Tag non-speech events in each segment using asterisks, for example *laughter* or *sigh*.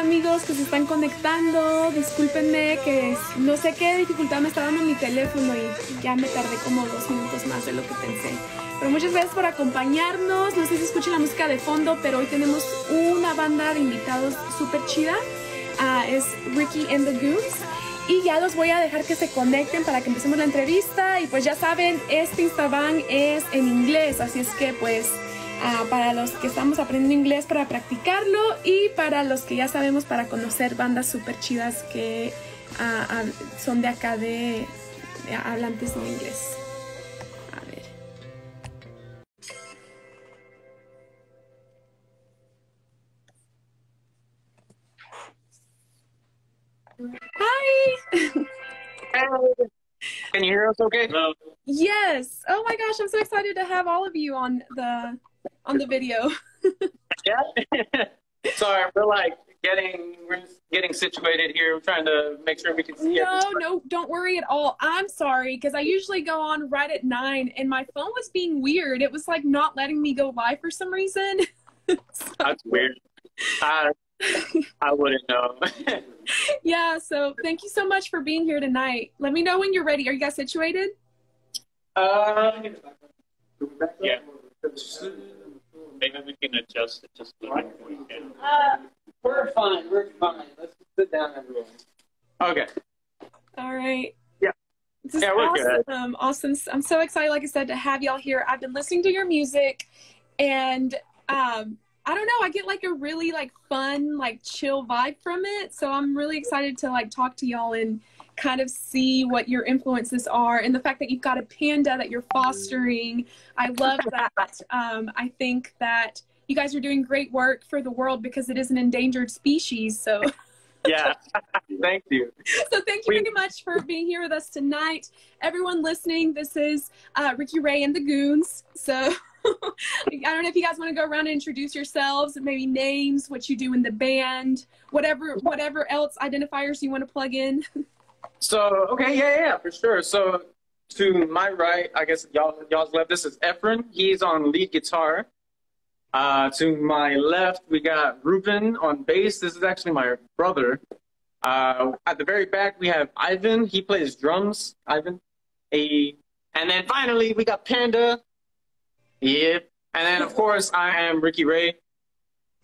amigos que se están conectando. Discúlpenme que no sé qué dificultad me está dando mi teléfono y ya me tardé como dos minutos más de lo que pensé. Pero muchas gracias por acompañarnos. No sé si escuchan la música de fondo, pero hoy tenemos una banda de invitados súper chida. Ah, es Ricky and the Goons. Y ya los voy a dejar que se conecten para que empecemos la entrevista. Y pues ya saben, este Instagram es en inglés, así es que pues Ah, para los que estamos aprendiendo inglés para practicarlo y para los que ya sabemos para conocer bandas súper chidas que ah, son de acá de, de hablantes de inglés. A ver. Hi. Can you hear us okay? Yes. Oh my gosh, I'm so excited to have all of you on the on the video. *laughs* yeah. *laughs* Sorry, we're like getting we're getting situated here. We're trying to make sure we can see. No, no, don't worry at all. I'm sorry because I usually go on right at nine, and my phone was being weird. It was like not letting me go live for some reason. *laughs* so, That's weird. I I wouldn't know. yeah. So thank you so much for being here tonight. Let me know when you're ready. Are you guys situated? Um. Yeah. Maybe we can adjust it just a little bit. Uh, we're fine. We're fine. Let's sit down, everyone. Okay. All right. Yeah. This is Yeah, we're awesome. good. Awesome. I'm so excited, like I said, to have y'all here. I've been listening to your music and um I don't know, I get like a really like fun, like chill vibe from it. So I'm really excited to like talk to y'all and kind of see what your influences are and the fact that you've got a panda that you're fostering. I love that. Um, I think that you guys are doing great work for the world because it is an endangered species. So *laughs* Yeah. Thank you. so thank you very much for being here with us tonight. Everyone listening, this is uh, Ricky Ray and the Goons. So *laughs* I don't know if you guys want to go around and introduce yourselves, maybe names, what you do in the band, whatever whatever else identifiers you want to plug in. *laughs* So okay, yeah, yeah, for sure. So to my right, I guess y'all y'all's left. This is Efren. He's on lead guitar. Uh, to my left, we got Ruben on bass. This is actually my brother. Uh, at the very back, we have Ivan. He plays drums. Ivan. A, and then finally, we got Panda. Yep. And then, of course, I am Ricky Ray.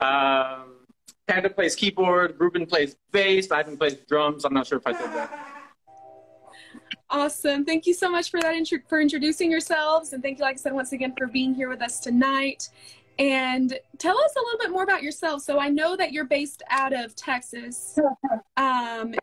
Um, Panda plays keyboard. Ruben plays bass. Ivan plays drums. I'm not sure if I did that. Awesome. Thank you so much for that intro- for introducing yourselves and thank you like I said once again for being here with us tonight. And tell us a little bit more about yourself. So I know that you're based out of Texas, um,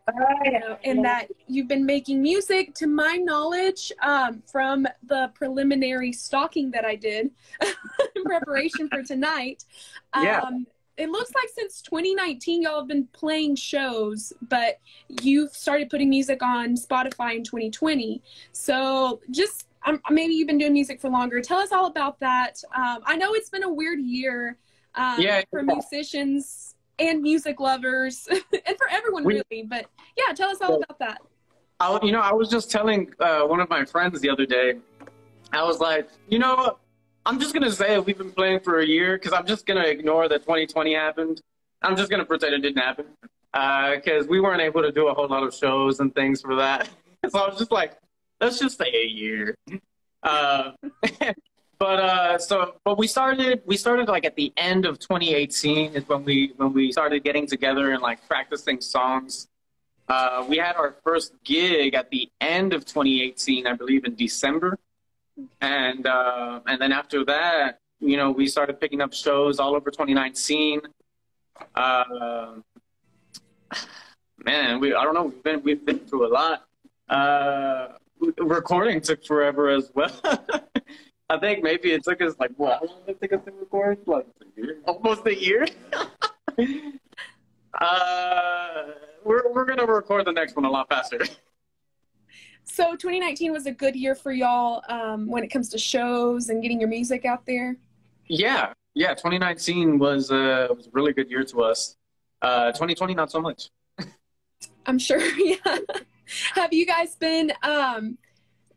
you know, and that you've been making music. To my knowledge, um, from the preliminary stalking that I did *laughs* in preparation for tonight, um, Yeah. It looks like since 2019 y'all have been playing shows, but you've started putting music on Spotify in 2020. So just um, maybe you've been doing music for longer. Tell us all about that. Um, I know it's been a weird year um, Yeah. for musicians and music lovers *laughs* and for everyone We- really. But yeah, tell us all about that. I, you know, I was just telling uh, one of my friends the other day. I was like, you know, I'm just gonna say we've been playing for a year because I'm just gonna ignore that 2020 happened. I'm just gonna pretend it didn't happen because we weren't able to do a whole lot of shows and things for that. *laughs* So I was just like, let's just say a year. Uh, *laughs* but uh, so, but we started. We started like at the end of 2018 is when we when we started getting together and like practicing songs. Uh, we had our first gig at the end of 2018, I believe, in December, and uh, and then after that, you know, we started picking up shows all over 2019. Uh, man, we I don't know, we've been we've been through a lot. Uh, recording took forever as well. *laughs* I think maybe it took us like what? How long did it take us to record? Like a year? almost a year. *laughs* uh, we're we're gonna record the next one a lot faster. *laughs* So 2019 was a good year for y'all um, when it comes to shows and getting your music out there. Yeah, yeah. 2019 was uh was a really good year to us. Uh, 2020 not so much. I'm sure. *laughs* Yeah. Have you guys been um,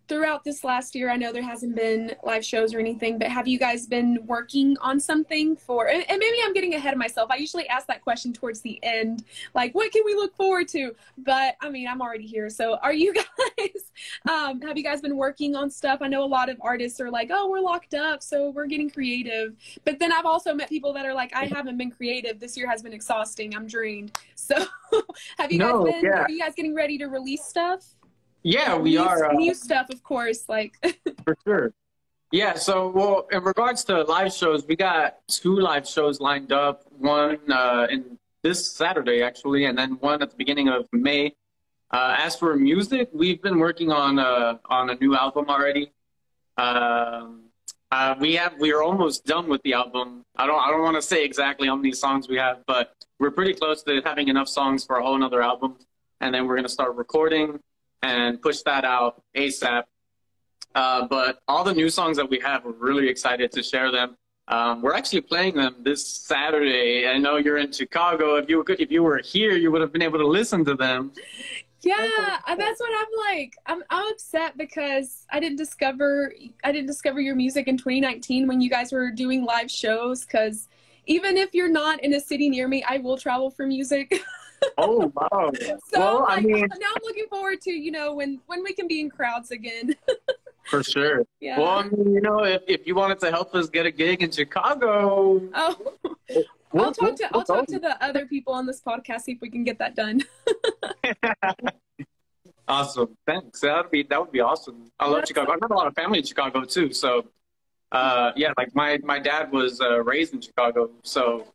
throughout this last year, I know there hasn't been live shows or anything, but have you guys been working on something for? And, and, maybe I'm getting ahead of myself. I usually ask that question towards the end, like what can we look forward to? But I mean, I'm already here. So, are you *laughs* guys? Um, have you guys been working on stuff? I know a lot of artists are like, oh, we're locked up, so we're getting creative. But then I've also met people that are like, I haven't been creative. This year has been exhausting. I'm drained. So, *laughs* have you No, guys been? yeah. Are you guys getting ready to release stuff? Yeah, we new, are. Uh, new stuff, of course. Like, *laughs* For sure. Yeah, so well, in regards to live shows, we got two live shows lined up. One uh, in this Saturday, actually, and then one at the beginning of May. Uh, as for music, we've been working on uh, on a new album already. Um, uh, we have we are almost done with the album. I don't I don't want to say exactly how many songs we have, but we're pretty close to having enough songs for a whole another album. And then we're gonna start recording and push that out ASAP. Uh, but all the new songs that we have, we're really excited to share them. Um, we're actually playing them this Saturday. I know you're in Chicago. If you could, if you were here, you would have been able to listen to them. yeah, uh, that's what I'm like. I'm I'm upset because I didn't discover I didn't discover your music in 2019 when you guys were doing live shows. Because even if you're not in a city near me, I will travel for music. *laughs* Oh *laughs* wow! so well, like, I mean, now I'm looking forward to you know when when we can be in crowds again. *laughs* for sure. yeah. Well, I mean, you know, if, if you wanted to help us get a gig in Chicago, oh, *laughs* we'll- I'll talk to I'll talk to the other people on this podcast see if we can get that done. Awesome. Thanks. That would be that would be awesome. I love That's Chicago. I have a lot of family in Chicago too. So, uh, yeah, like my my dad was uh, raised in Chicago. So,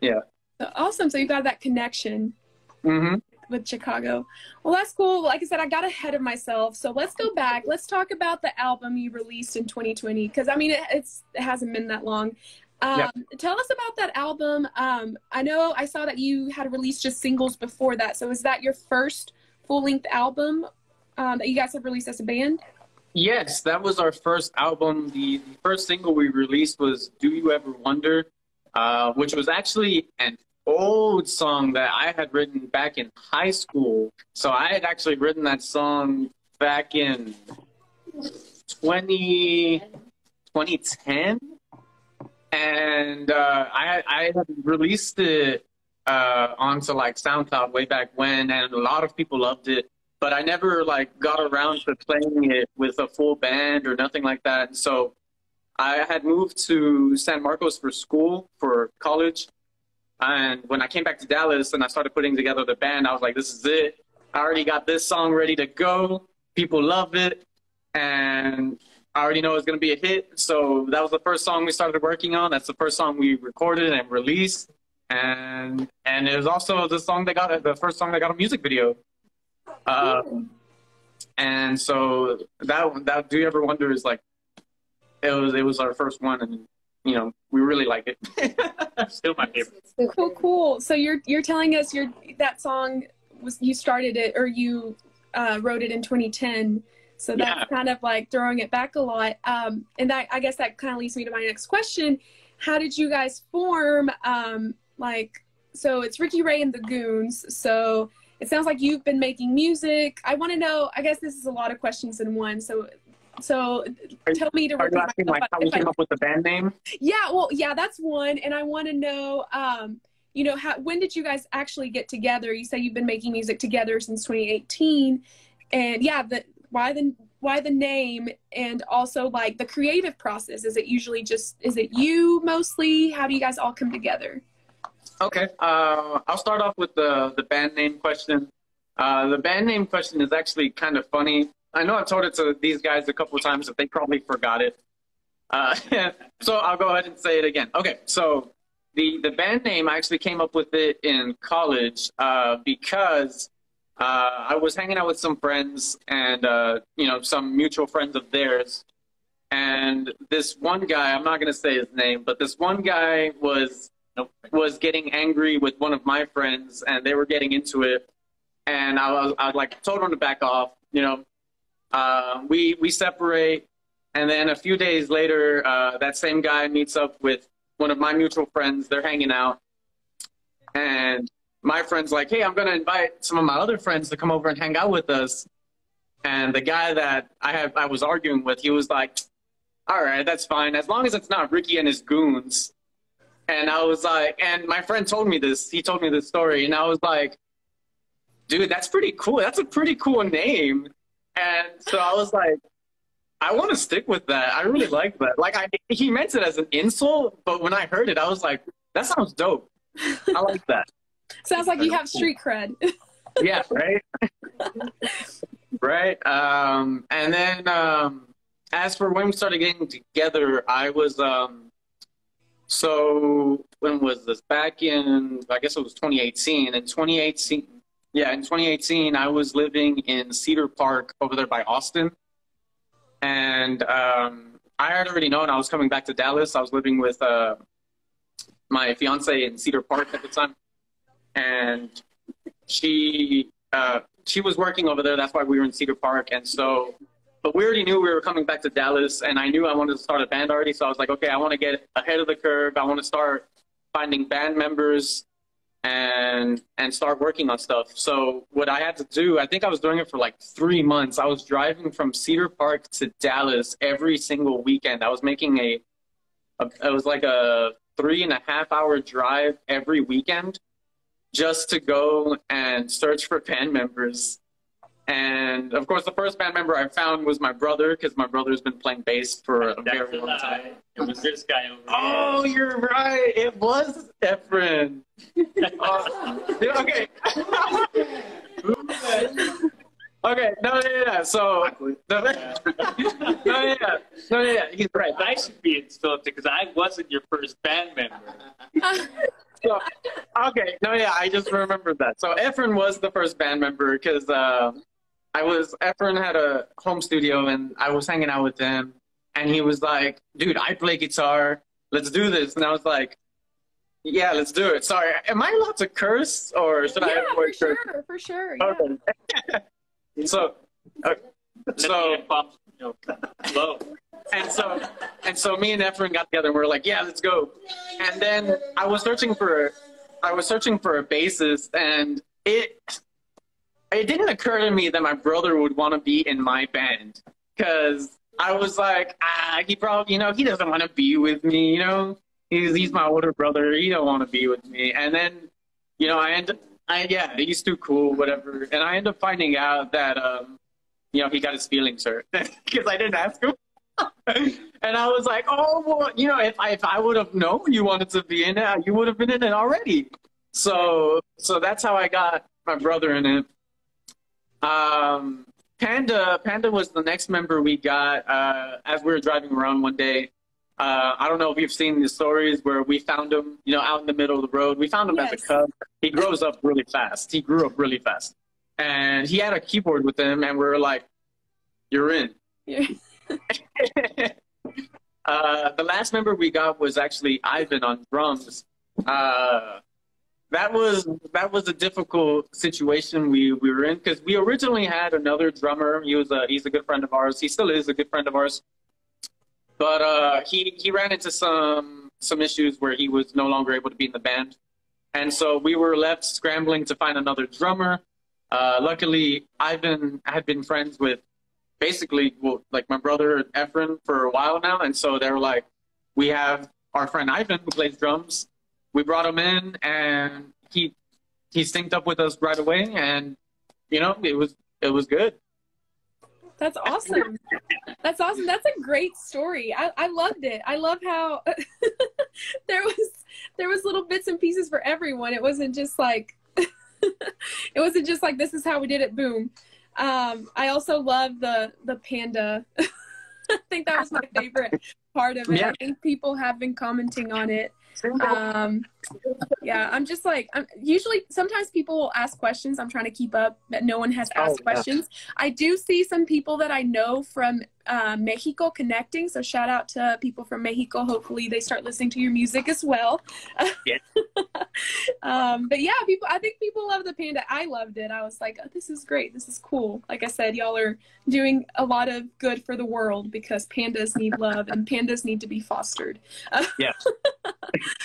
yeah. So, awesome. So you got that connection. hmm with Chicago. Well, that's cool. Like I said, I got ahead of myself. So let's go back. Let's talk about the album you released in 2020 because I mean it, it's it hasn't been that long. Um, Yeah. Tell us about that album. Um, I know I saw that you had released just singles before that. So is that your first full length album um, that you guys have released as a band? Yes, that was our first album. The, the first single we released was "Do You Ever Wonder," uh, which was actually an old song that I had written back in high school. So I had actually written that song back in 20, 2010. And uh, I, I had released it uh, onto like SoundCloud way back when, and a lot of people loved it. But I never like got around to playing it with a full band or nothing like that. And So I had moved to San Marcos for school for college, and when I came back to Dallas and I started putting together the band, I was like, "This is it. I already got this song ready to go. People love it, and I already know it's gonna be a hit." So that was the first song we started working on. That's the first song we recorded and released, and and it was also the song that got the first song that got a music video. Uh, and so that that do you ever wonder is like it was it was our first one and you know we really like it *laughs* still my favorite Cool, cool. So you're you're telling us your that song was you started it or you uh, wrote it in 2010. So that's Yeah. kind of like throwing it back a lot. Um, and that I guess that kind of leads me to my next question. How did you guys form? Um, like, so it's Ricky Ray and the Goons. So it sounds like you've been making music. I want to know. I guess this is a lot of questions in one. So, so Are- tell me to are you asking like how we if I- came up with the band name yeah, well, yeah, that's one. And I want to know, um, you know, how when did you guys actually get together? You say you've been making music together since 2018, and yeah, the why the why the name, and also like the creative process. Is it usually just is it you mostly? How do you guys all come together? okay uh, i'll start off with the the band name question uh, the band name question is actually kind of funny i know I've told it to these guys a couple of times but they probably forgot it. Uh, *laughs* so i'll go ahead and say it again. Okay so the the band name I actually came up with it in college uh, because uh, I was hanging out with some friends and uh, you know some mutual friends of theirs, and this one guy I'm not gonna say his name, but this one guy was was getting angry with one of my friends, and they were getting into it, and I was I like told him to back off, you know. Uh, we we separate, and then a few days later, uh, that same guy meets up with one of my mutual friends. They're hanging out, and my friend's like, "Hey, I'm gonna invite some of my other friends to come over and hang out with us." And the guy that I have I was arguing with, he was like, "All right, that's fine, as long as it's not Ricky and his goons." And I was like, and my friend told me this. He told me this story, and I was like, "Dude, that's pretty cool. That's a pretty cool name." And so I was like, I want to stick with that. I really like that. Like I, he meant it as an insult, but when I heard it, I was like, that sounds dope. I like that. *laughs* Sounds like you have street cred. *laughs* yeah, right. right. Um, and then um, as for when we started getting together, I was um, so when was this? Back in I guess it was 2018. In 2018, yeah, in 2018, I was living in Cedar Park over there by Austin and um, I had already known I was coming back to Dallas. I was living with uh, my fiance in Cedar Park at the time, and she uh, she was working over there. That's why we were in Cedar Park, and so. But we already knew we were coming back to Dallas, and I knew I wanted to start a band already. So I was like, okay, I want to get ahead of the curve. I want to start finding band members and and start working on stuff. So what I had to do, I think I was doing it for like three months. I was driving from Cedar Park to Dallas every single weekend. I was making a, a it was like a three and a half hour drive every weekend just to go and search for band members. And of course, the first band member I found was my brother because my brother's been playing bass for a very long time. It was this guy over there. Oh, you're right. It was Efren. Uh, *laughs* okay. *laughs* okay. No, yeah, yeah. So, no, yeah. *laughs* no, yeah, no, yeah. He's right. I should be insulted because I wasn't your first band member. So, okay. No, yeah. I just remembered that. So, Efren was the first band member because uh, I was Efren had a home studio and I was hanging out with him, and he was like, "Dude, I play guitar. Let's do this." And I was like. Yeah, let's do it. Sorry, am I allowed to curse or should I yeah, for avoid sure, for sure. Yeah. Okay. *laughs* so, uh, so Let me pop, you know, low. and so and so me and Efren got together and we were like, yeah, let's go. And then I was searching for I was searching for a bassist and it it didn't occur to me that my brother would want to be in my band because I was like, ah, he probably you know he doesn't want to be with me, you know. He's he's my older brother. He don't want to be with me. And then, you know, I end I yeah, he's too cool, whatever. And I end up finding out that um, you know, he got his feelings hurt *laughs* because I didn't ask him. *laughs* and I was like, oh, well, you know, if I, if I would have known you wanted to be in it, you would have been in it already. So, so that's how I got my brother in it. Um, Panda, Panda was the next member we got uh, as we were driving around one day. Uh, I don't know if you've seen the stories where we found him, you know, out in the middle of the road. We found him as a cub. He grows up really fast. He grew up really fast, and he had a keyboard with him, and we were like, "You're in." Yeah. *laughs* uh, the last member we got was actually Ivan on drums. Uh, that was that was a difficult situation we, we were in because we originally had another drummer. He was a he's a good friend of ours. He still is a good friend of ours. But uh, he he ran into some some issues where he was no longer able to be in the band, and so we were left scrambling to find another drummer. Uh, luckily, Ivan had been friends with basically well, like my brother Efren for a while now, and so they were like, we have our friend Ivan who plays drums. We brought him in, and he he synced up with us right away, and you know it was it was good. That's awesome. That's awesome. That's a great story. I, I loved it. I love how *laughs* there was there was little bits and pieces for everyone. It wasn't just like *laughs* it wasn't just like this is how we did it. Boom. Um, I also love the the panda. *laughs* I think that was my favorite part of it. Yeah. I think people have been commenting on it. Um, yeah, I'm just like, I'm, usually, sometimes people will ask questions. I'm trying to keep up that no one has Oh, asked yeah. questions. I do see some people that I know from uh, Mexico connecting. So shout out to people from Mexico. Hopefully they start listening to your music as well. Yeah. *laughs* um, but yeah, people. I think people love the panda. I loved it. I was like, oh, this is great. This is cool. Like I said, y'all are doing a lot of good for the world because pandas need love and pandas need to be fostered. Yes. *laughs*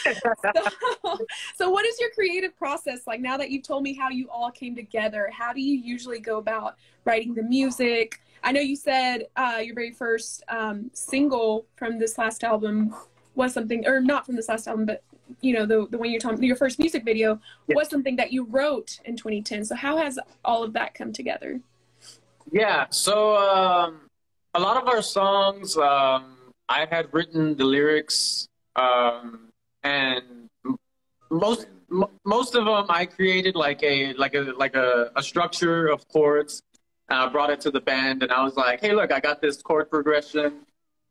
so, *laughs* so what is your creative process like now that you've told me how you all came together? How do you usually go about writing the music? I know you said uh, your very first um, single from this last album was something or not from this last album but you know the, the one you're talking your first music video Yeah. was something that you wrote in 2010 so how has all of that come together? Yeah, so um, a lot of our songs, um, I had written the lyrics, um, and most most of them I created like a like a like a, a structure of chords. Uh, brought it to the band, and I was like, "Hey, look, I got this chord progression.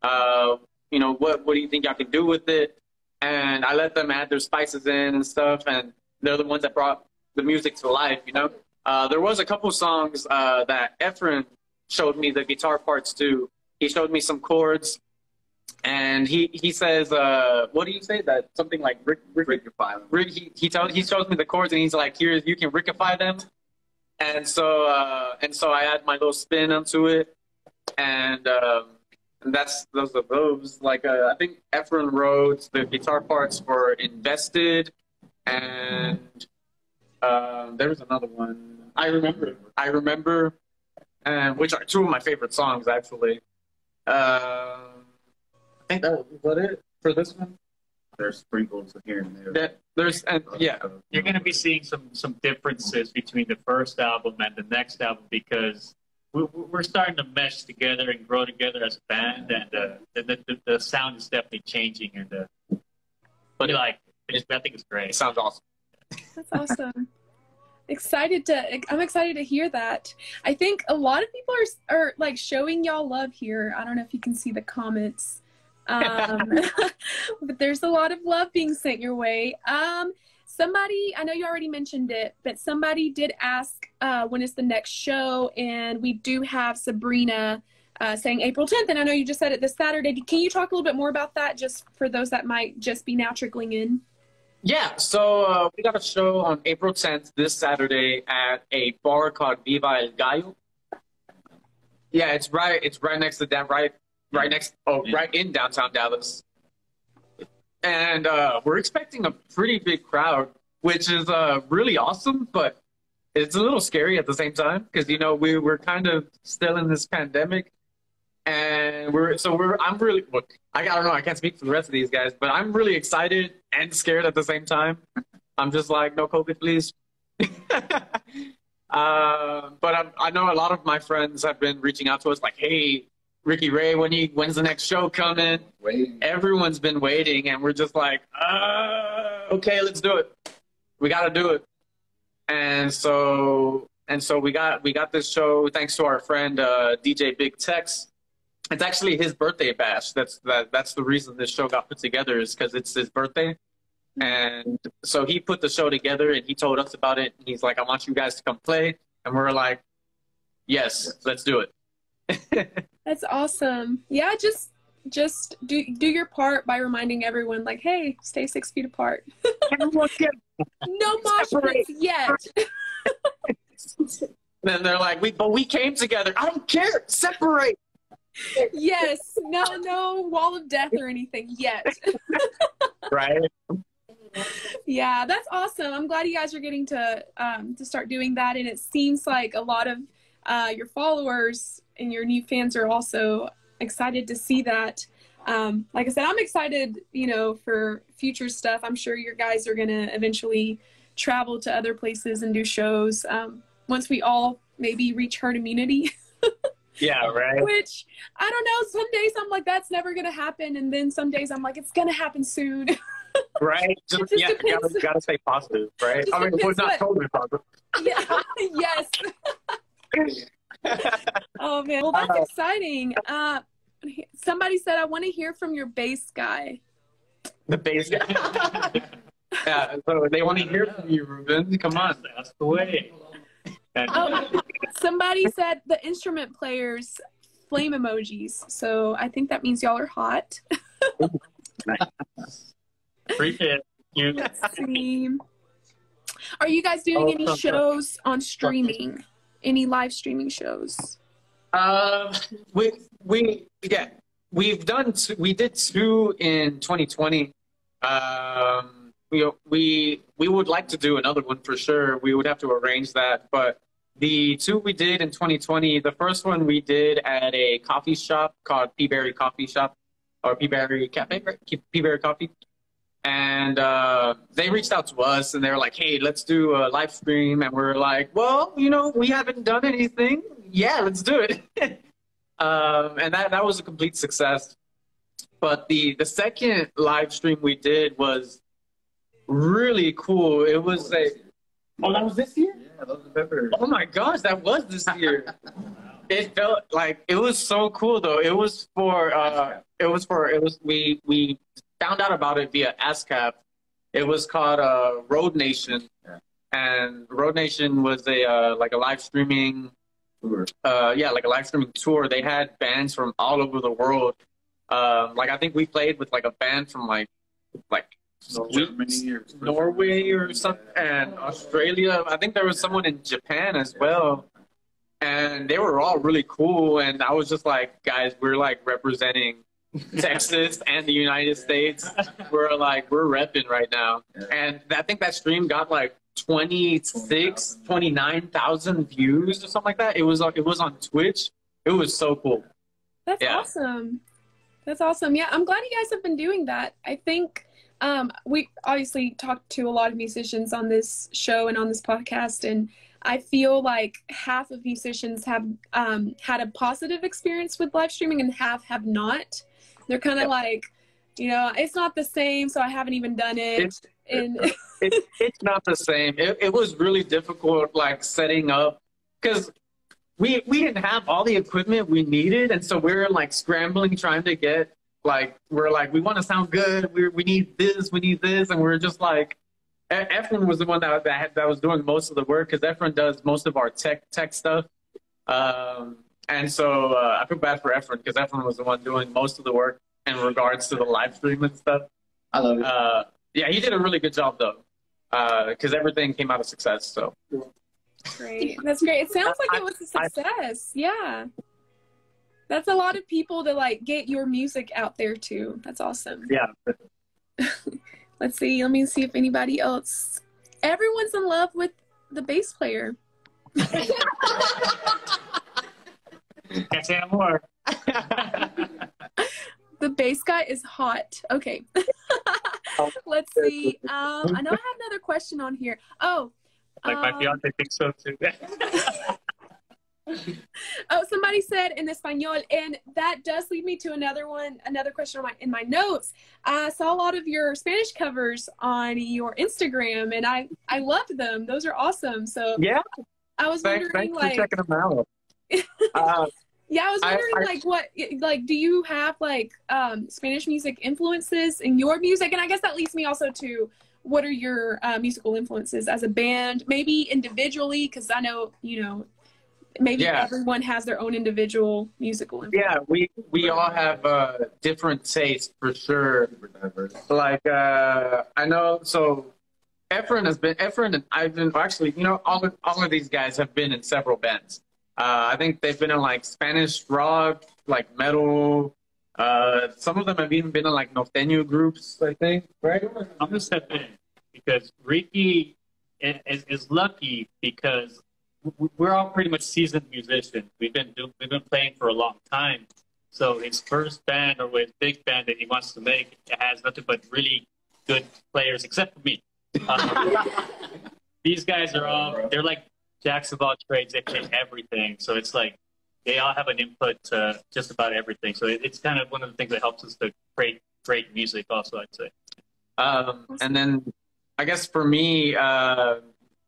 Uh, you know, what what do you think y'all can do with it?" And I let them add their spices in and stuff, and they're the ones that brought the music to life. You know. Uh, there was a couple songs uh, that Efren showed me the guitar parts to. He showed me some chords, and he he says, uh, "What do you say? That something like rick, rick, rickify them." Rick, he he tells he shows me the chords, and he's like, "Here, you can rickify them." And so uh, and so I add my little spin onto it, and um, and that's those are those. Like uh, I think Efren wrote the guitar parts for "Invested," and um, there was another one. I remember. I remember, and which are two of my favorite songs actually. Um, I think that was that it for this one. There's sprinkles here and there. That there's and yeah, You're going to be seeing some some differences between the first album and the next album because we, we're starting to mesh together and grow together as a band, and uh, the, the the sound is definitely changing. And uh, but like, it's, I think it's great. it sounds awesome. That's awesome. excited to I'm excited to hear that. I think a lot of people are are like showing y'all love here. I don't know if you can see the comments. Um, *laughs* but there's a lot of love being sent your way. Um, somebody, I know you already mentioned it, but somebody did ask uh, when is the next show, and we do have Sabrina uh, saying April 10th, and I know you just said it this Saturday. Can you talk a little bit more about that, just for those that might just be now trickling in? Yeah, so uh, we got a show on April 10th this Saturday at a bar called Viva El Gallo. Yeah, it's right. It's right next to that. Right, right next. Oh, Yeah. right in downtown Dallas. And uh, we're expecting a pretty big crowd, which is uh, really awesome, but it's a little scary at the same time because you know we we're kind of still in this pandemic, and we're so we're I'm really look I, I don't know I can't speak for the rest of these guys, but I'm really excited and scared at the same time. I'm just like no COVID, please. *laughs* uh, but I'm, I know a lot of my friends have been reaching out to us like, hey, Ricky Ray, when he when's the next show coming? Waiting. Everyone's been waiting, and we're just like, uh, okay, let's do it. We got to do it. And so and so we got we got this show thanks to our friend uh, DJ Big Tex. It's actually his birthday bash. That's that, that's the reason this show got put together is because it's his birthday. And so he put the show together and he told us about it. And he's like, I want you guys to come play. And we're like, yes, let's do it. *laughs* That's awesome. Yeah, just just do do your part by reminding everyone like, hey, stay six feet apart. *laughs* No mosh pits yet. *laughs* then they're like, we but we came together. I don't care. Separate. yes. No, no wall of death or anything yet. Right. yeah, that's awesome. I'm glad you guys are getting to um, to start doing that, and it seems like a lot of uh, your followers and your new fans are also excited to see that. Um, like I said, I'm excited, you know, for future stuff. I'm sure your guys are gonna eventually travel to other places and do shows um, once we all maybe reach herd immunity. *laughs* Yeah, right. Which I don't know. Some days I'm like, that's never gonna happen, and then some days I'm like, it's gonna happen soon. *laughs* Right. Just, just yeah, you gotta, gotta stay positive, right? Just I mean, we're not what- totally positive. *laughs* yeah. yes. Oh man. Well, that's Uh, exciting. Uh, somebody said I want to hear from your bass guy. the base. Guy. *laughs* Yeah. So they want to hear from you, Ruben. Come on. That's the way. Oh, somebody said the instrument players flame emojis. So I think that means y'all are hot. Appreciate you. Let's see. Are you guys doing Oh, any shows on streaming? Any live streaming shows? Um, we we yeah, we've done we did two in 2020. Um, we we we would like to do another one for sure. We would have to arrange that, but the two we did in 2020, the first one we did at a coffee shop called Peaberry Coffee Shop or Peaberry Cafe. Peaberry Coffee. And uh, they reached out to us and they were like, hey, let's do a live stream. And we're like, well, you know, we haven't done anything. Yeah, let's do it. *laughs* um, and that, that was a complete success. But the, the second live stream we did was really cool. It was a, oh, that was this year? Yeah, those are peppers. Oh my gosh, that was this year. *laughs* it felt like it was so cool though. It was for uh it was for it was we we found out about it via ASCAP. It was called uh Road Nation. Yeah. And Road Nation was a uh, like a live streaming Tour. uh yeah, like a live streaming tour. They had bands from all over the world. Um like I think we played with like a band from like like Germany or Norway or something, and Australia. I think there was someone in Japan as well, and they were all really cool. And I was just like, guys, we're like representing Texas and the United States. We're like, we're repping right now. And I think that stream got like 26, 29,000 views or something like that. It was on, it was on Twitch. It was so cool. That's Yeah. awesome. That's awesome. Yeah, I'm glad you guys have been doing that. I think um, we obviously talked to a lot of musicians on this show and on this podcast, and I feel like half of musicians have um, had a positive experience with live streaming and half have not. They're kind of Yep. like, you know, it's not the same, so I haven't even done it. It's, and *laughs* it, it's not the same. It, it was really difficult, like setting up, because we we didn't have all the equipment we needed, and so we were like scrambling, trying to get like we're like we want to sound good. We we need this, we need this, and we're just like. Efren was the one that that, had, that was doing most of the work because Efren does most of our tech tech stuff, um, and so uh, I feel bad for Efren because Efren was the one doing most of the work in regards to the live stream and stuff. I love it. Uh, yeah, he did a really good job though, because everything came out a success. So Great. That's great. It sounds like it was a success. Yeah. That's a lot of people to like get your music out there too. That's awesome. yeah, *laughs* Let's see. Let me see if anybody else. Everyone's in love with the bass player. *laughs* *laughs* Can't say no more. *laughs* The bass guy is hot. Okay. *laughs* Let's see. Um, I know I have another question on here. Oh. Like my um, fiance thinks so too. *laughs* Oh, somebody said in Espanol, and that does lead me to another one, another question on my in my notes. I saw a lot of your Spanish covers on your Instagram, and I I loved them. Those are awesome. So yeah. I was Thanks, wondering, thanks like, checking them out. Uh, *laughs* yeah, I was wondering, I- like, what, like, do you have like um, Spanish music influences in your music? And I guess that leads me also to what are your uh, musical influences as a band, maybe individually, because I know you know. Maybe Yeah. everyone has their own individual musical influence. yeah, we we all have uh, different tastes for sure. Like uh, I know, so Efren has been Efren and I've been actually, you know, all of, all of these guys have been in several bands. Uh, I think they've been in like Spanish rock, like metal. Uh, some of them have even been in like norteño groups, I think, right? I'm gonna step in because Ricky is, is lucky because we're all pretty much seasoned musicians. We've been do, we've been playing for a long time. So his first band or his big band that he wants to make has nothing but really good players, except for me. Um, *laughs* these guys are all they're like jacks of all trades. They play everything. So it's like they all have an input to just about everything. So it, it's kind of one of the things that helps us to create great music. Also, I'd say. Um, and then I guess for me, uh,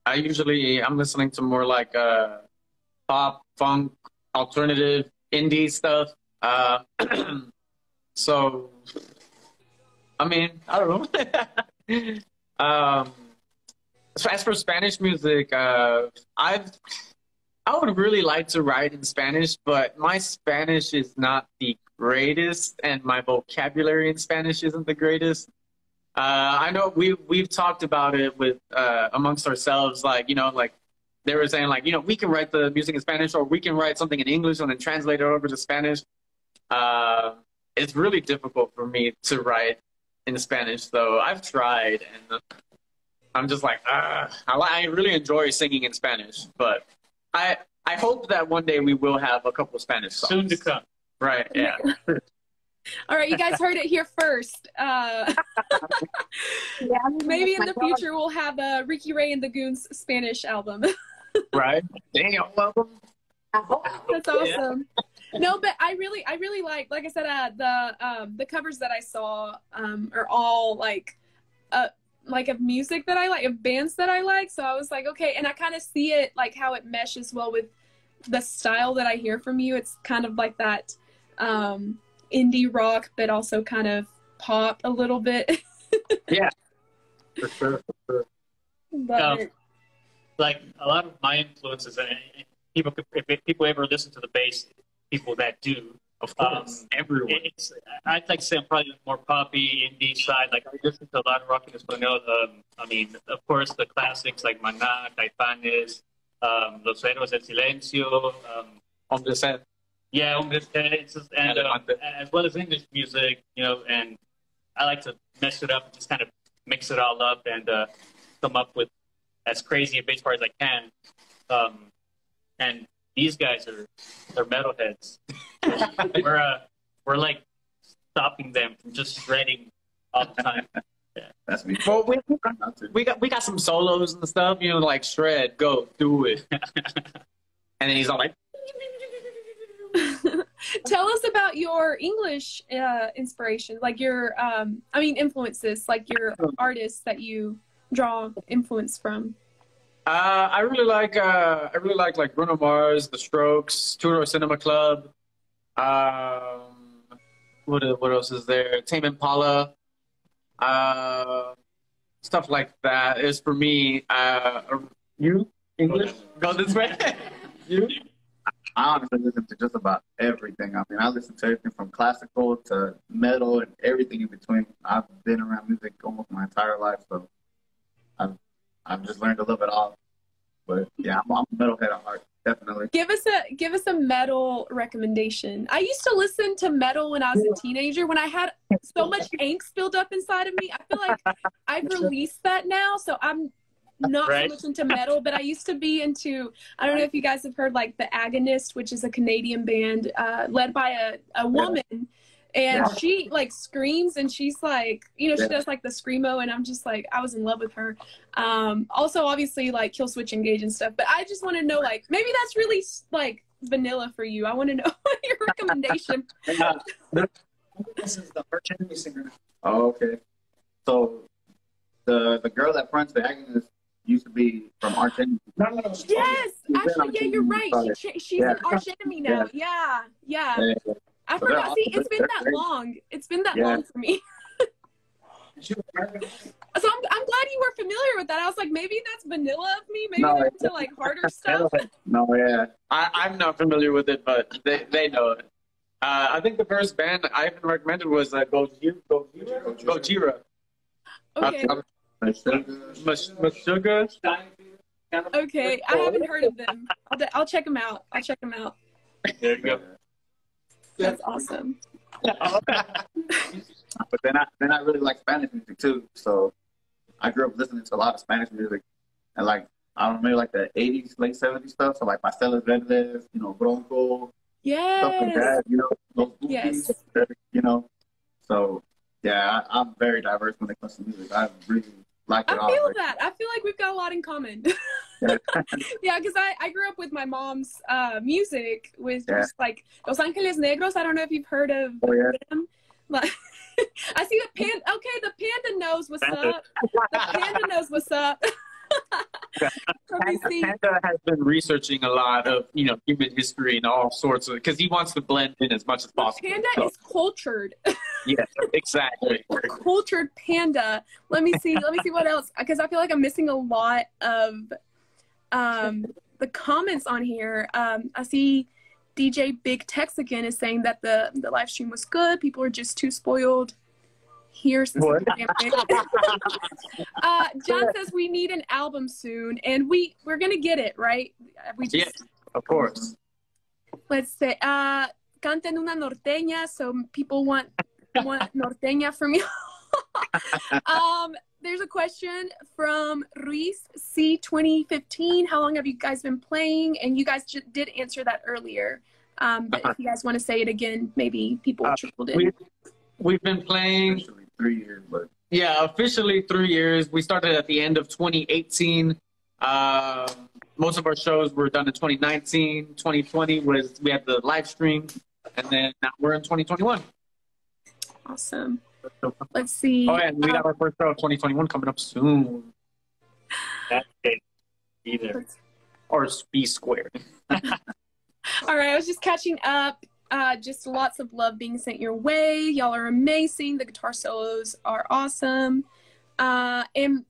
I usually I'm listening to more like uh, pop, funk, alternative, indie stuff. Uh, *clears throat* so, I mean, I don't know. *laughs* um, as for Spanish music, uh, I've I would really like to write in Spanish, but my Spanish is not the greatest, and my vocabulary in Spanish isn't the greatest. Uh, I know we we've talked about it with uh, amongst ourselves, like you know, like they were saying, like you know, we can write the music in Spanish, or we can write something in English and then translate it over to Spanish. Uh, it's really difficult for me to write in Spanish, though. I've tried, and I'm just like, ah, I, li- I really enjoy singing in Spanish, but I I hope that one day we will have a couple of Spanish songs. Soon to come. Right? Yeah. *laughs* All right, you guys heard it here first. Uh, *laughs* Yeah, maybe in the future we'll have a Ricky Ray and the Goons Spanish album. *laughs* right. Damn. Welcome. I hope. That's awesome. No, but I really, I really like, like I said, uh, the um, the covers that I saw um, are all like, uh, like of music that I like, of bands that I like. So I was like, okay, and I kind of see it like how it meshes well with the style that I hear from you. It's kind of like that um, indie rock, but also kind of pop a little bit. *laughs* Yeah, for sure. For sure. but Um, like a lot of my influences, and and people, if people ever listen to the bass, people that do, Of Um, course. Everyone. it's I'd like to say I'm probably more poppy indie side. Like I listen to a lot of rock in español. Um, I mean, of course, the classics like Maná, Caifanes, um, Los Héroes del Silencio. Um, On the set. yeah, Hombres G, and um, as well as English music. You know, and I like to mess it up, and just kind of mix it all up, and uh, come up with as crazy a bass part as I can. Um, and these guys are they're metalheads. *laughs* *laughs* we're uh, we're like stopping them from just shredding all the time. Yeah. *laughs* That's me. Well, we, we got we got some solos and stuff. You know, like shred, go do it. *laughs* and then he's all like, Tell us about your English uh, inspiration, like your, um, I mean, influences, like your artists that you draw influence from. Uh, I really like uh, I really like like Bruno Mars, The Strokes, Two Door Cinema Club. Um, what what else is there? Tame Impala. Uh, stuff like that is for me. Uh, you English *laughs* go this way. *laughs* you I honestly listen to just about everything. I mean, I listen to everything from classical to metal and everything in between. I've been around music almost my entire life, so I've I've just learned to love it all. But yeah, I'm, I'm a metalhead at heart, definitely. Give us a give us a metal recommendation. I used to listen to metal when I was a teenager. When I had so much angst built up inside of me, I feel like I've *laughs* released that now. So I'm not Right. so much into metal, but I used to be into. I don't know if you guys have heard like the Agonist, which is a Canadian band uh, led by a a woman. And Yeah. she like screams and she's like, you know, she Yeah. does like the screamo, and I'm just like, I was in love with her. Um, also, obviously, like Killswitch Engage and stuff. But I just want to know, like, maybe that's really like vanilla for you. I want to *laughs* know your recommendation. *laughs* This is the Arch Enemy singer. Oh, okay. So the the girl that fronts the Agonist used to be from Arch Enemy. No, no, no. Yes, She's actually, yeah, you're right. She, she's Yeah. an Arch Enemy now. Yeah, yeah. Yeah, yeah. I So forgot. they're See, it's been that great. long. It's been that Yeah. long for me. She was American. So I'm, I'm glad you were familiar with that. I was like, maybe that's vanilla of me. Maybe No, they're it's- into like *laughs* harder stuff. No, yeah. I, I'm not familiar with it, but they, they know it. Uh, I think the first band I even recommended was uh, Gojira. Gojira. Gojira. Okay, Meshuggah. okay. I haven't heard of them. I'll, I'll check them out. I'll check them out. There you go. That's awesome. *laughs* But then I then I really like Spanish music too. So I grew up listening to a lot of Spanish music and like I don't know, maybe like the eighties, late seventies stuff. So like Marcelo Verdes, you know, Bronco, stuff like that, you know, those Yes. Bukis, you know. So yeah, I, I'm very diverse when it comes to music. I really like it I all. feel that. I feel like we've got a lot in common. *laughs* *laughs* Yeah. yeah, because I, I grew up with my mom's uh, music with Yeah. just like Los Angeles Negros. I don't know if you've heard of Oh, yeah. them. Like, *laughs* I see the panda. Okay, the panda knows what's Panda. up. The panda knows what's up. *laughs* Panda. Panda has been researching a lot of you know human history and all sorts of because he wants to blend in as much as possible. panda So, is cultured. yes, exactly. cultured panda. Let me see. Let me see what else because I feel like I'm missing a lot of um the comments on here. Um, I see DJ Big Texican is saying that the the live stream was good. People are just too spoiled. Here's the What? *laughs* uh, John says we need an album soon, and we we're gonna get it right. We just Yes. Of course. let's say uh, canten una norteña, so people want want norteña from you. *laughs* *laughs* um, there's a question from Ruiz C 2015. How long have you guys been playing? And you guys ju- did answer that earlier. Um, but if you guys want to say it again, maybe people Uh, trickled in. We we've been playing Officially three years, but Yeah, officially three years. We started at the end of 2018. Um, most of our shows were done in 2019. 2020 was we had the live stream, and then now we're in 2021. Awesome. Let's see. Oh, and we got our first show of 2021 coming up soon, That's it. Either. or B squared. *laughs* All right, I was just catching up. Uh, just lots of love being sent your way. Y'all are amazing. The guitar solos are awesome. Uh, and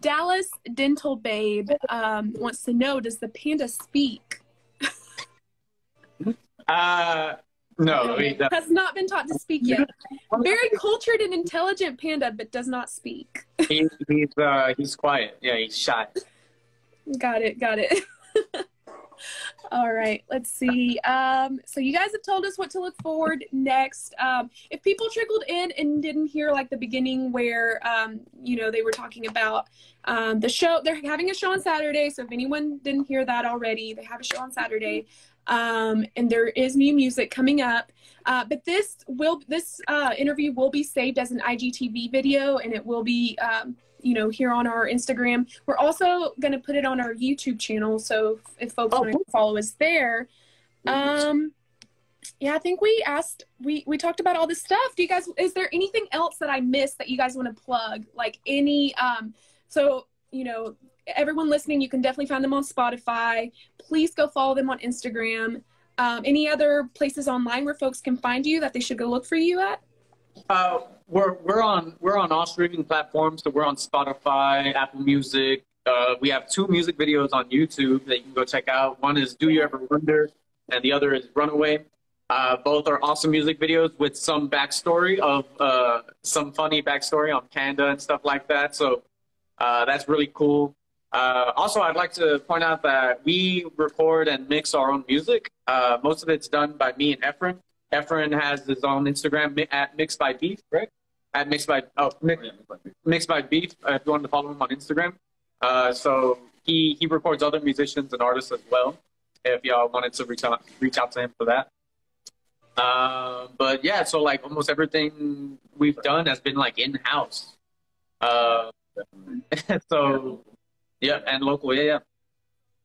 Dallas Dental Babe um, wants to know Does the panda speak? *laughs* Uh, no, that, Has not been taught to speak yet. Very cultured and intelligent panda, but does not speak. he, he's uh, he's quiet. Yeah, he's shy. Got it, got it. *laughs* All right, let's see. Um, so you guys have told us what to look forward next. Um, if people trickled in and didn't hear like the beginning where um, you know they were talking about um, the show, they're having a show on Saturday. So if anyone didn't hear that already, they have a show on Saturday, um, and there is new music coming up. Uh, but this will this uh, interview will be saved as an IGTV video, and it will be um, you know here on our Instagram. We're also going to put it on our YouTube channel, so if folks Oh, want to follow us there. Um, yeah, I think we asked we we talked about all this stuff. Do you guys is there anything else that I missed that you guys want to plug? Like any um so, you know, everyone listening, you can definitely find them on Spotify. Please go follow them on Instagram. Um, any other places online where folks can find you that they should go look for you at? Uh, we're we're on we're on all streaming platforms. So we're on Spotify, Apple Music. Uh, we have two music videos on YouTube that you can go check out. One is "Do You Ever Wonder," and the other is "Runaway." Uh, both are awesome music videos with some backstory of uh, some funny backstory on Panda and stuff like that. So uh, that's really cool. Uh, also, I'd like to point out that we record and mix our own music. Uh, most of it's done by me and Efren. Efren has his own Instagram mi- at Mixed by Beef, right? At Mixed by oh Mix, Mixed by Beef. Uh, if you want to follow him on Instagram, uh, so he he records other musicians and artists as well. If y'all wanted to reach out reach out to him for that. Uh, but yeah, so like almost everything we've done has been like in house. Uh, *laughs* so yeah, and local, yeah, yeah.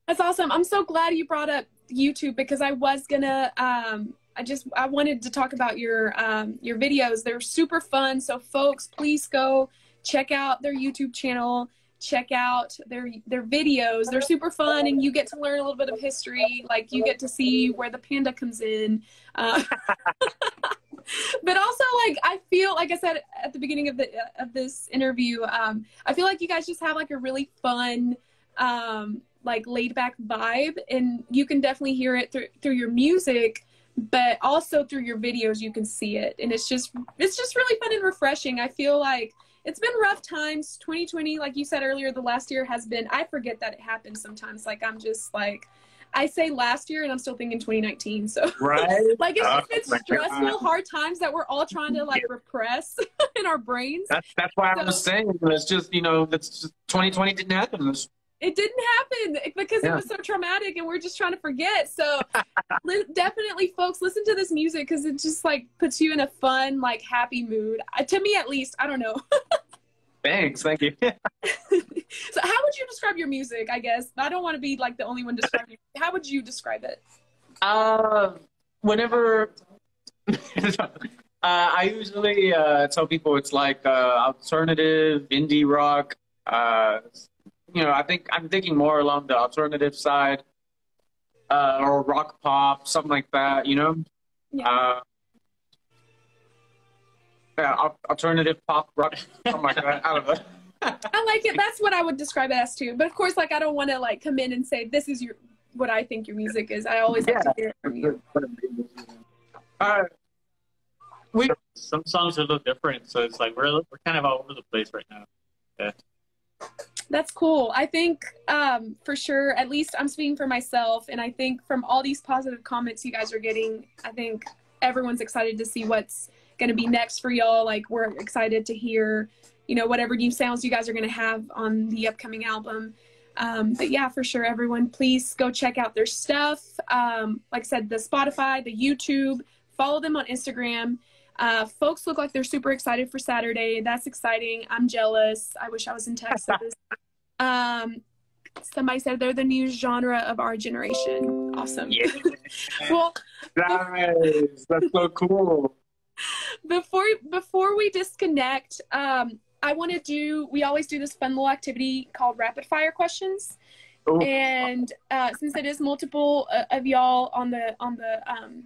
That's awesome. I'm so glad you brought up YouTube because I was gonna um I just I wanted to talk about your um your videos. They're super fun. So folks, please go check out their YouTube channel. Check out their their videos. They're super fun, and you get to learn a little bit of history. Like you get to see where the panda comes in. Uh, *laughs* but also, like I feel, like I said at the beginning of the of this interview, um, I feel like you guys just have like a really fun, um, like laid back vibe, and you can definitely hear it through through your music but also through your videos you can see it and it's just it's just really fun and refreshing. I feel like it's been rough times. 2020 like you said earlier the last year has been i forget that it happened sometimes. Like i'm just like i say last year and i'm still thinking 2019 so. Right? *laughs* like it's Oh, been stressful hard times that we're all trying to like repress *laughs* in our brains. That's that's why I was saying it's just you know that's just 2020 didn't happen. It's- it didn't happen because it was so traumatic and we're just trying to forget so *laughs* li- definitely folks listen to this music because it just like puts you in a fun like happy mood. Uh, to me at least i don't know Thanks, thank you. *laughs* *laughs* so how would you describe your music i guess i don't want to be like the only one describing it. how would you describe it Uh, whenever *laughs* uh, I usually uh, tell people it's like uh, alternative indie rock. Uh, you know, I think I'm thinking more along the alternative side, uh, or rock pop, something like that. You know, Yeah. Uh, yeah, alternative pop rock, something like that. I don't know. *laughs* i like it that's what i would describe it as too but of course like i don't want to like come in and say this is your what I think your music is. I always have to hear it from you. All right. We Some songs are a little different, so it's like we're we're kind of all over the place right now. Yeah. That's cool. I think um, for sure, at least I'm speaking for myself, and I think from all these positive comments you guys are getting, I think everyone's excited to see what's going to be next for y'all. Like we're excited to hear, you know, whatever new sounds you guys are going to have on the upcoming album. Um, but yeah, for sure, everyone, please go check out their stuff. Um, like I said, the Spotify, the YouTube, follow them on Instagram. Uh, folks look like they're super excited for Saturday. That's exciting. I'm jealous. I wish I was in Texas. *laughs* um, somebody said they're the new genre of our generation. Awesome. Yeah. *laughs* well, nice. That's so cool. *laughs* before before we disconnect, um, I want to do. We always do this fun little activity called rapid fire questions. Ooh. And uh, since it is multiple uh, of y'all on the on the um,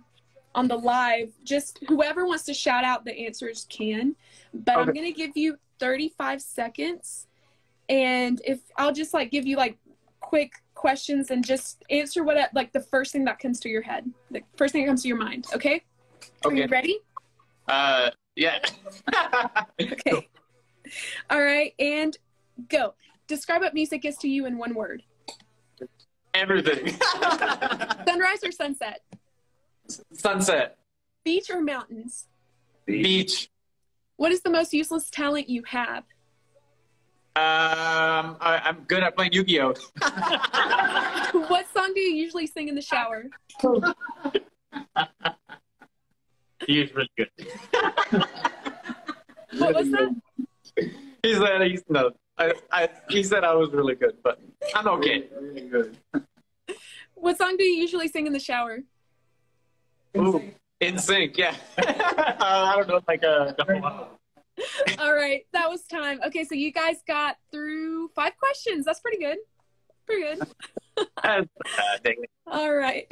on the live, just whoever wants to shout out the answers can. But I'm gonna give you 35 seconds, and if I'll just like give you like quick questions and just answer what like the first thing that comes to your head, the first thing that comes to your mind. Okay? Are you ready? Uh, yeah. Okay. All right, and go. Describe what music is to you in one word. Everything. Sunrise or sunset? Sunset. Beach or mountains? Beach. What is the most useless talent you have? Um, I, I'm good at playing Yu-Gi-Oh. *laughs* what song do you usually sing in the shower? *laughs* He is really good. *laughs* What was that? He said he's no. I, I, he said I was really good, but I'm okay. Really good. What song do you usually sing in the shower? Ooh, in sync, yeah. *laughs* uh, I don't know, like uh, *laughs* All right, that was time. Okay, so you guys got through five questions. That's pretty good. Pretty good. All right.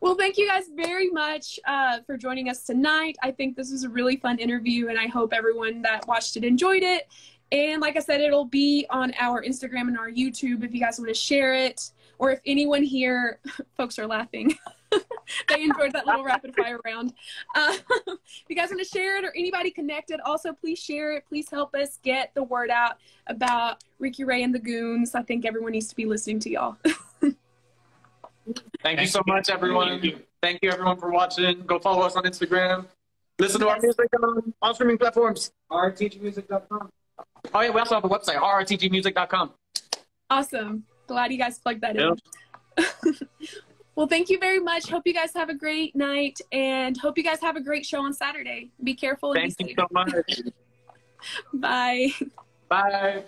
Well, thank you guys very much uh, for joining us tonight. I think this was a really fun interview, and I hope everyone that watched it enjoyed it. And like I said, it'll be on our Instagram and our YouTube if you guys want to share it, or if anyone here, *laughs* folks are laughing. *laughs* they enjoyed that little rapid fire round. Uh, *laughs* if you guys want to share it or anybody connected, also please share it. Please help us get the word out about Ricky Ray and the Goons. I think everyone needs to be listening to y'all. Thank you so much, everyone. Thank you. Thank you, everyone, for watching. Go follow us on Instagram. Listen to our music on all streaming platforms. rtgmusic.com. Oh, yeah, we also have a website, rrtgmusic.com. Awesome. Glad you guys plugged that in. *laughs* well, thank you very much. Hope you guys have a great night and hope you guys have a great show on Saturday. Be careful and Thank be you safe. so much. *laughs* Bye. Bye.